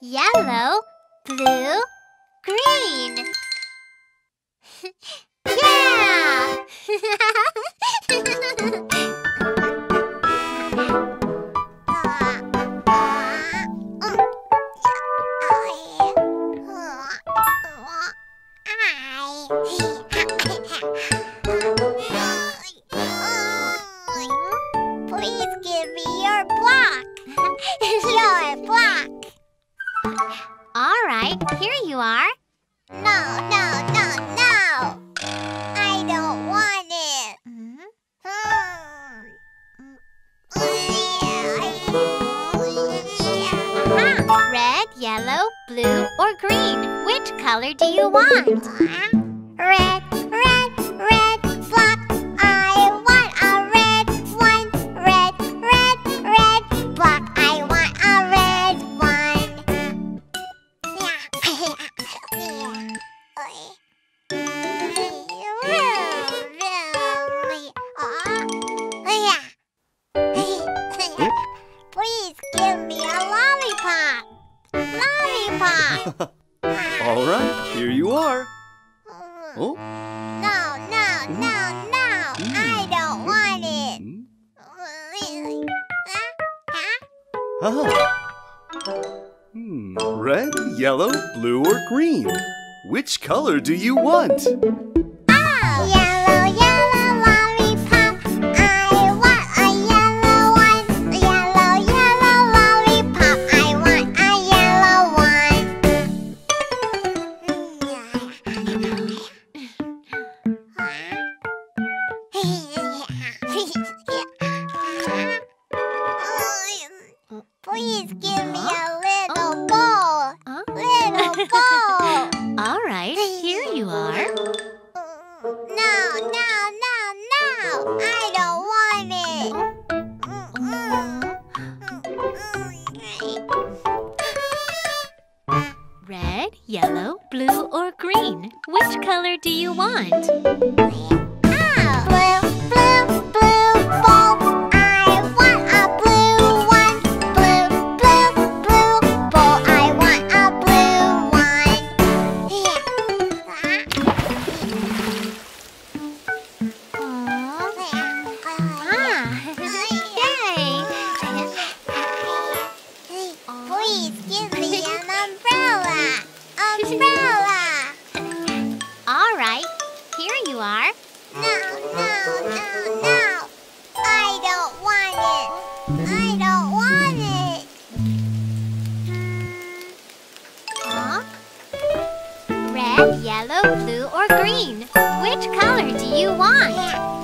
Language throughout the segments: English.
yellow, blue, green. yeah! right. Here you are. No, no, no, no! I don't want it! Red, yellow, blue, or green? Which color do you want? Which color do you want? yellow, blue, or green? Which color do you want?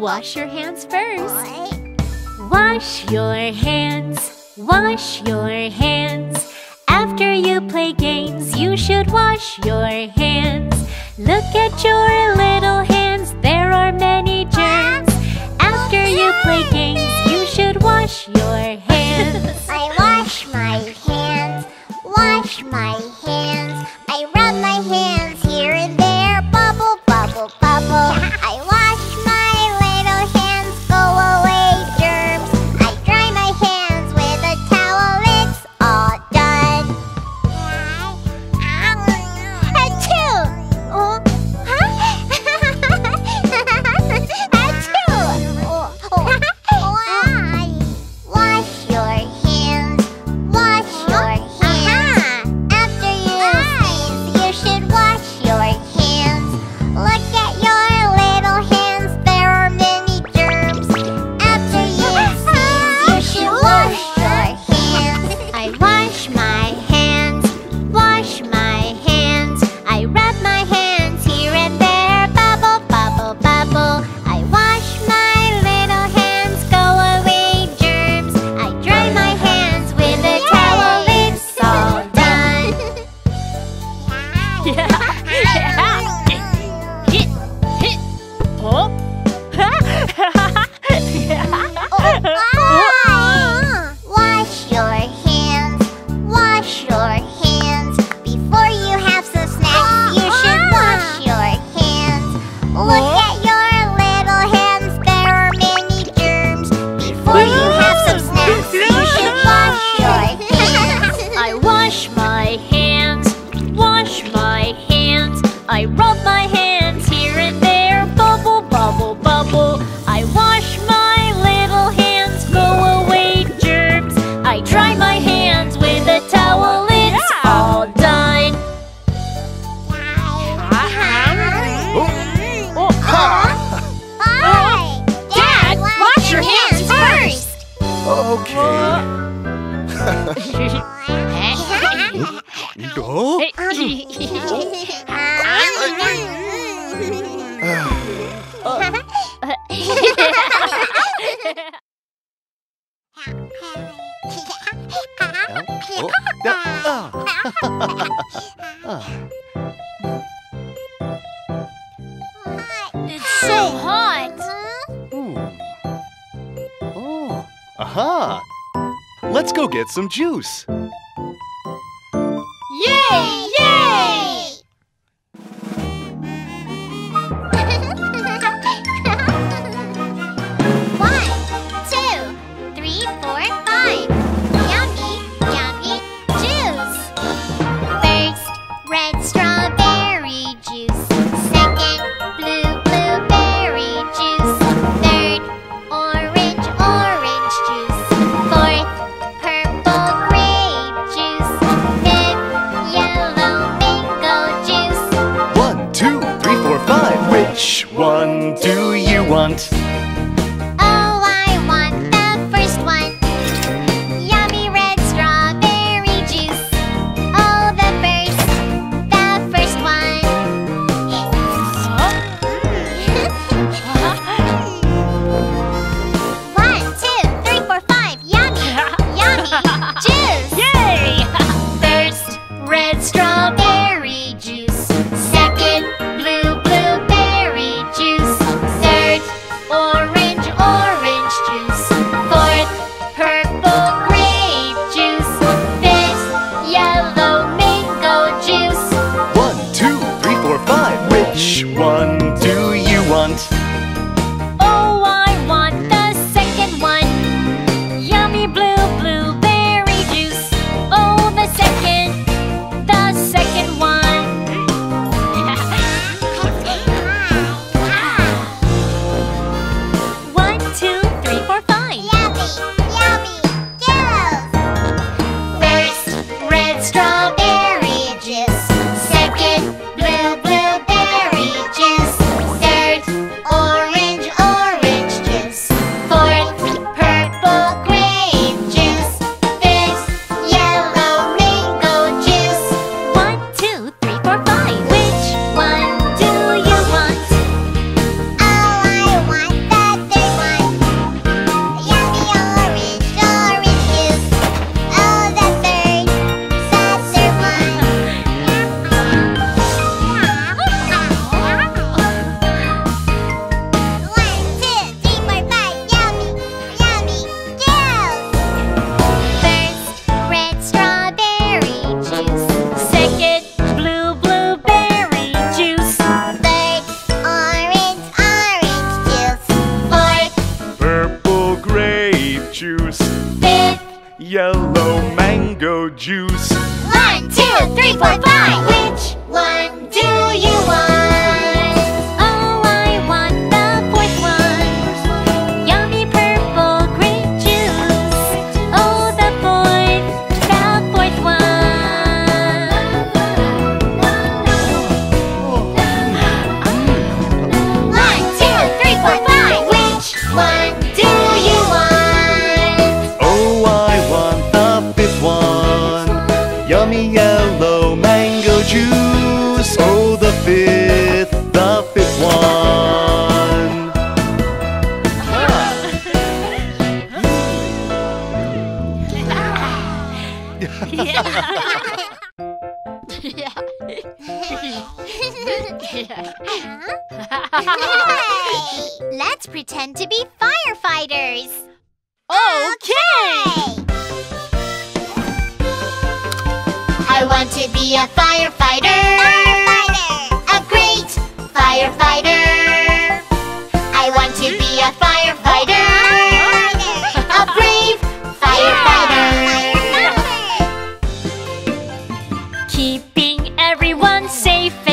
wash your hands first. Wash your hands, wash your hands. After you play games, you should wash your hands. Look at your little hands, there are many germs. After you play games, you should wash your it's so hot. Hmm. Oh, aha. Let's go get some juice. One, two, three, four, five. Which one do you want? yeah. Let's pretend to be firefighters. Okay. I want to be a firefighter. keeping everyone safe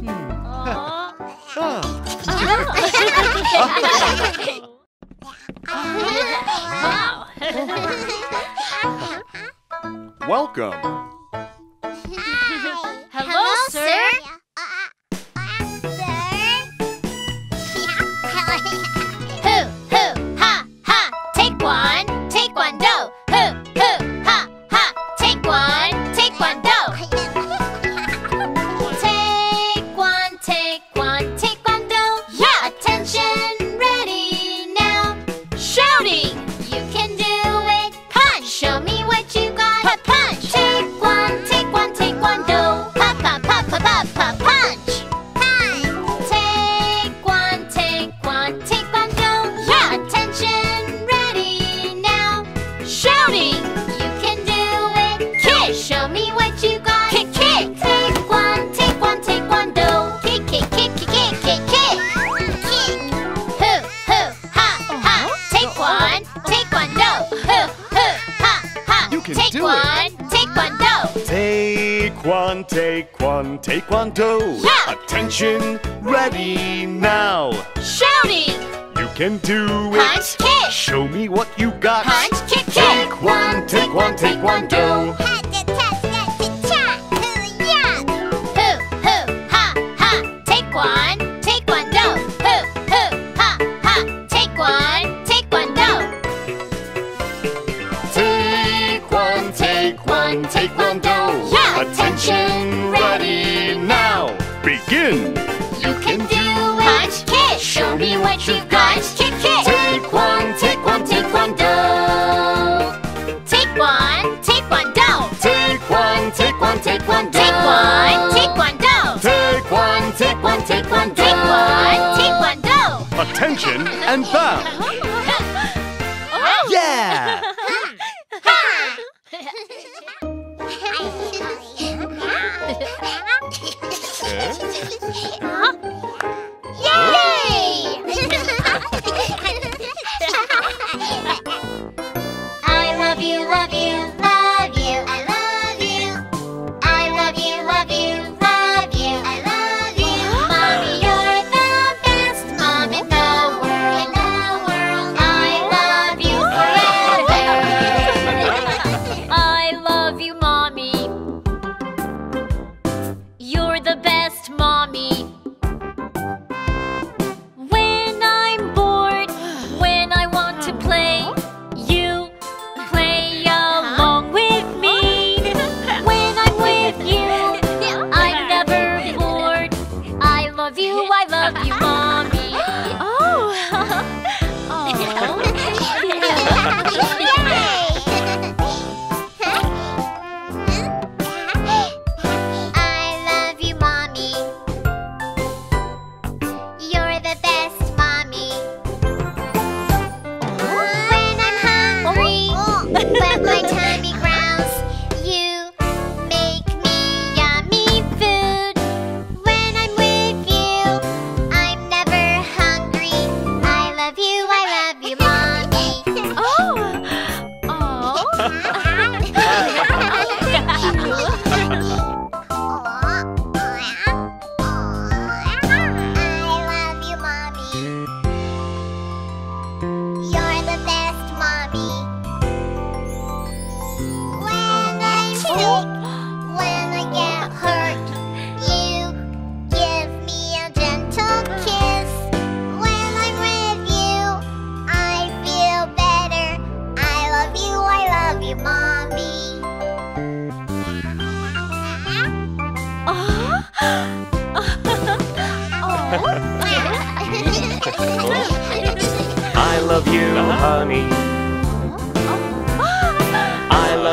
Hmm. Oh. Welcome Taekwondo. Yeah. Attention, ready now. Shouting. You can do it. Punch, kick. Show me what you got. Punch, kick, kick. Take one, take one, take one, do.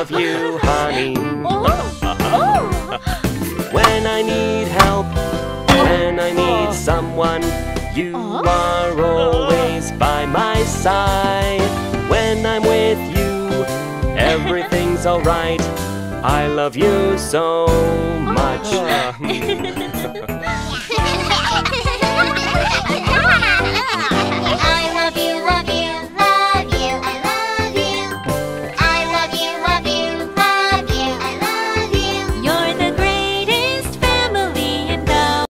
love you, honey. Oh. When I need help, when I need oh. someone, you oh. are always by my side. When I'm with you, everything's alright. I love you so much.